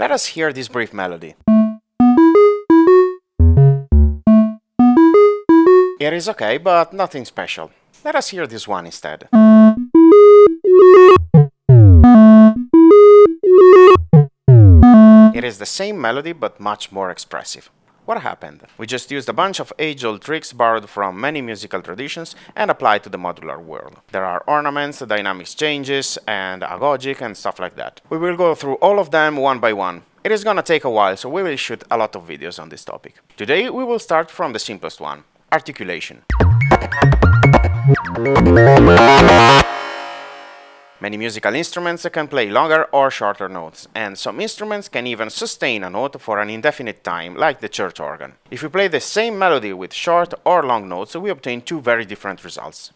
Let us hear this brief melody. It is okay, but nothing special. Let us hear this one instead. It is the same melody, but much more expressive. What happened? We just used a bunch of age-old tricks borrowed from many musical traditions and applied to the modular world. There are ornaments, dynamics changes, and agogic and stuff like that. We will go through all of them one by one. It is gonna take a while, so we will shoot a lot of videos on this topic. Today we will start from the simplest one, articulation. Many musical instruments can play longer or shorter notes, and some instruments can even sustain a note for an indefinite time, like the church organ. If we play the same melody with short or long notes, we obtain two very different results.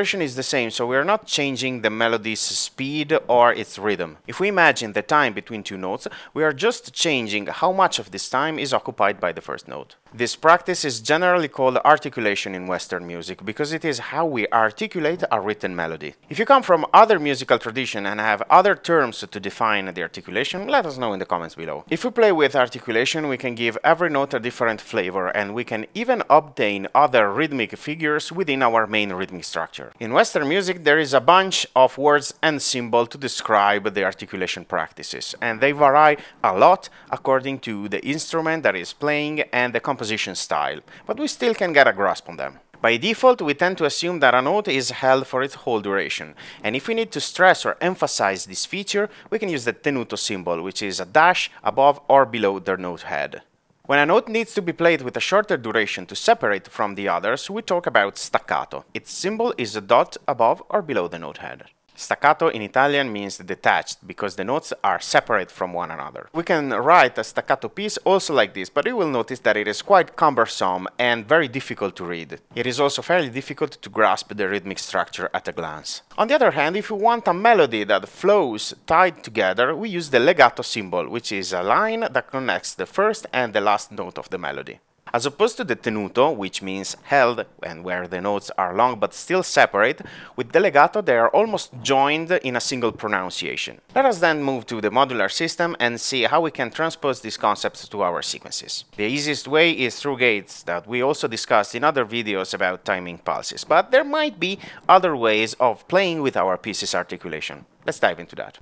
Is the same, so we are not changing the melody's speed or its rhythm. If we imagine the time between two notes, we are just changing how much of this time is occupied by the first note. This practice is generally called articulation in Western music because it is how we articulate a written melody. If you come from other musical tradition and have other terms to define the articulation, let us know in the comments below. If we play with articulation, we can give every note a different flavor and we can even obtain other rhythmic figures within our main rhythmic structure. In Western music, there is a bunch of words and symbols to describe the articulation practices, and they vary a lot according to the instrument that is playing and the composition style, but we still can get a grasp on them. By default, we tend to assume that a note is held for its whole duration, and if we need to stress or emphasize this feature, we can use the tenuto symbol, which is a dash above or below the note head. When a note needs to be played with a shorter duration to separate from the others, we talk about staccato. Its symbol is a dot above or below the note head. Staccato in Italian means detached because the notes are separate from one another. We can write a staccato piece also like this, but you will notice that it is quite cumbersome and very difficult to read. It is also fairly difficult to grasp the rhythmic structure at a glance. On the other hand, if we want a melody that flows tied together, we use the legato symbol, which is a line that connects the first and the last note of the melody. As opposed to the tenuto, which means held and where the notes are long but still separate, with the legato they are almost joined in a single pronunciation. Let us then move to the modular system and see how we can transpose these concepts to our sequences. The easiest way is through gates that we also discussed in other videos about timing pulses, but there might be other ways of playing with our piece's articulation. Let's dive into that.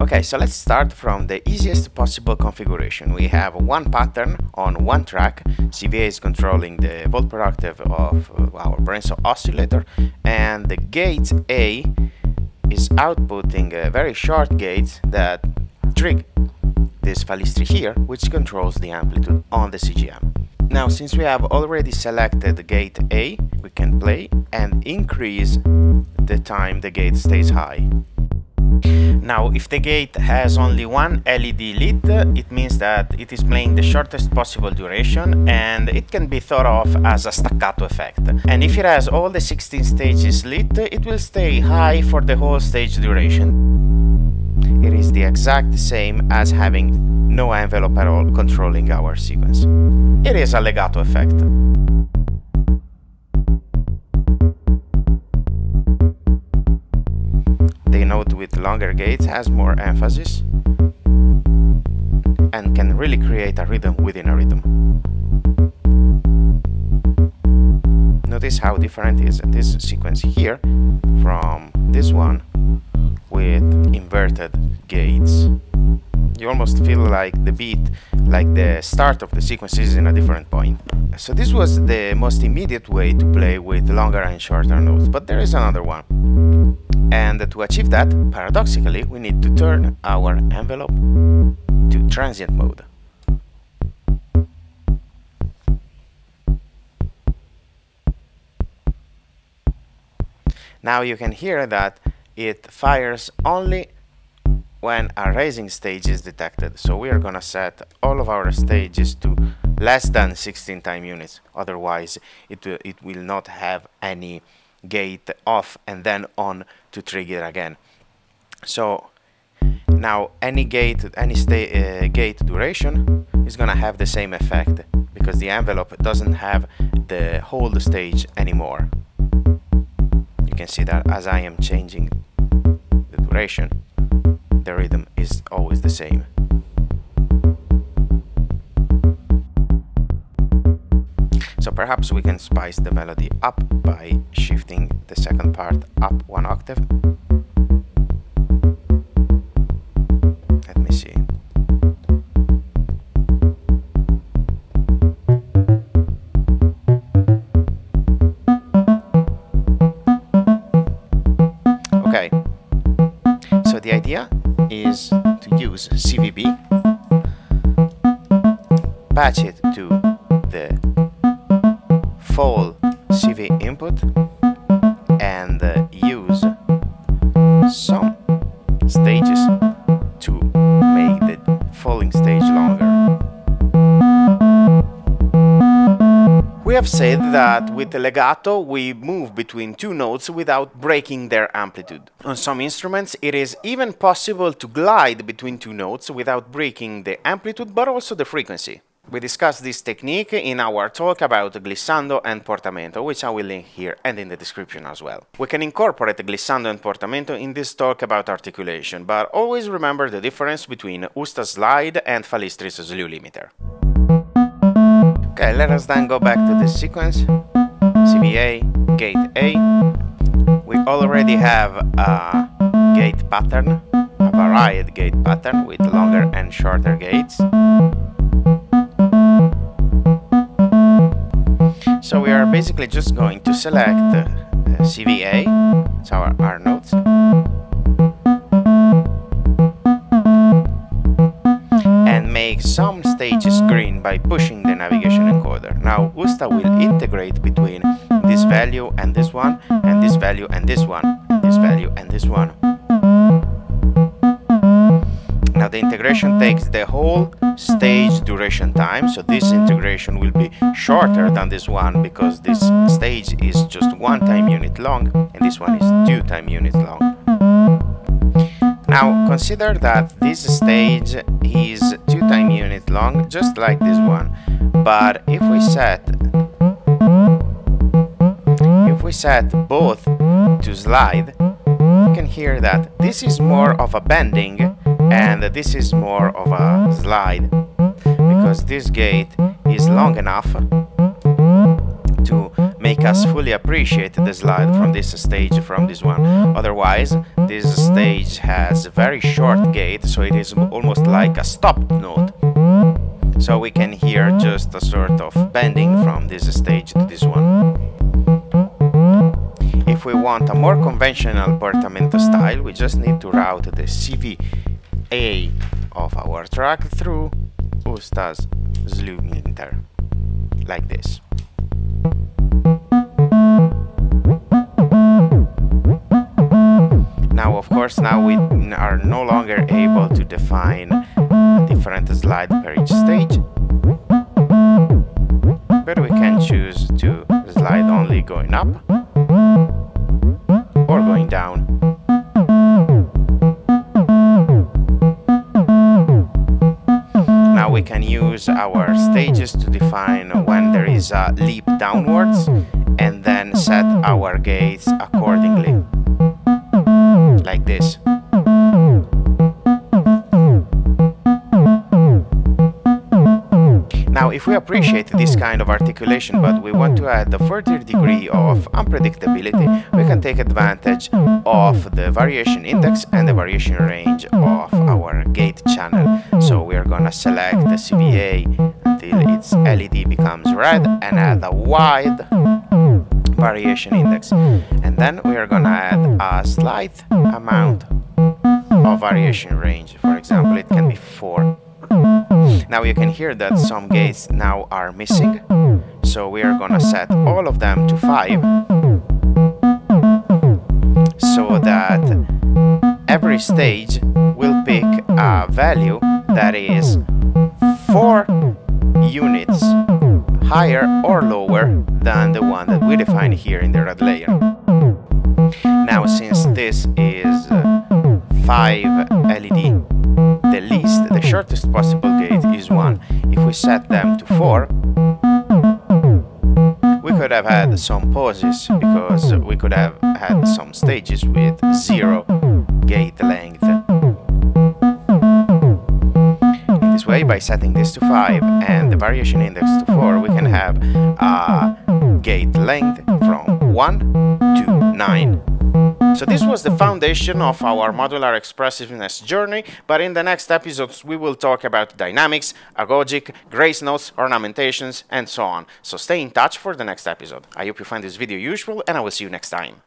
Okay, so let's start from the easiest possible configuration. We have one pattern on one track. CVA is controlling the volt per of uh, our Brenso oscillator and the gate A is outputting a very short gate that trig this Falistri here, which controls the amplitude on the CGM. Now, since we have already selected the gate A, we can play and increase the time the gate stays high. Now, if the gate has only one LED lit, it means that it is playing the shortest possible duration and it can be thought of as a staccato effect. And if it has all the 16 stages lit, it will stay high for the whole stage duration. It is the exact same as having no envelope at all controlling our sequence. It is a legato effect. With longer gates has more emphasis and can really create a rhythm within a rhythm. Notice how different is this sequence here from this one with inverted gates. You almost feel like the beat, like the start of the sequence is in a different point. So this was the most immediate way to play with longer and shorter notes, but there is another one. And to achieve that, paradoxically, we need to turn our envelope to transient mode. Now you can hear that it fires only when a raising stage is detected. So we are gonna set all of our stages to less than 16 time units. Otherwise, it, it will not have any gate off and then on to trigger again. So now any gate, any uh, gate duration is gonna have the same effect because the envelope doesn't have the hold stage anymore. You can see that as I am changing the duration, the rhythm is always the same. So perhaps we can spice the melody up by shifting the second part up one octave. Let me see. Okay, so the idea is to use CVB, patch it to the fall CV input We have said that with legato we move between two notes without breaking their amplitude. On some instruments it is even possible to glide between two notes without breaking the amplitude but also the frequency. We discussed this technique in our talk about glissando and portamento, which I will link here and in the description as well. We can incorporate glissando and portamento in this talk about articulation, but always remember the difference between Usta's slide and Falistri's slew limiter. Okay, let us then go back to the sequence. CVA, gate A. We already have a gate pattern, a varied gate pattern with longer and shorter gates. So we are basically just going to select uh, the CVA, it's our, our some stages green by pushing the navigation encoder. Now Usta will integrate between this value and this one, and this value and this one, and this value and this one. Now the integration takes the whole stage duration time, so this integration will be shorter than this one because this stage is just one time unit long and this one is two time units long. Now consider that this stage is time unit long just like this one, but if we set if we set both to slide, you can hear that this is more of a bending and this is more of a slide because this gate is long enough to make us fully appreciate the slide from this stage from this one. Otherwise this stage has a very short gate so it is almost like a stopped note. So we can hear just a sort of bending from this stage to this one. If we want a more conventional portamento style we just need to route the CV a of our track through Usta's slew like this. Course, now we are no longer able to define different slide per each stage, but we can choose to slide only going up or going down. Now we can use our stages to define when there is a leap downwards and then set our gates accordingly if we appreciate this kind of articulation, but we want to add a further degree of unpredictability, we can take advantage of the variation index and the variation range of our gate channel. So we are gonna select the CVA until its LED becomes red and add a wide variation index. And then we are gonna add a slight amount of variation range. For example, it can be 4 now you can hear that some gates now are missing, so we are gonna set all of them to 5 so that every stage will pick a value that is 4 units higher or lower than the one that we define here in the red layer. Now since this is uh, 5 LED the least, the shortest possible gate is 1. If we set them to 4, we could have had some pauses because we could have had some stages with zero gate length. In this way, by setting this to 5 and the variation index to 4, we can have a gate length from 1 to 9. So this was the mm-hmm. foundation of our modular expressiveness journey, but in the next episodes we will talk about dynamics, agogic, grace notes, ornamentations, and so on. So stay in touch for the next episode. I hope you find this video useful and I will see you next time.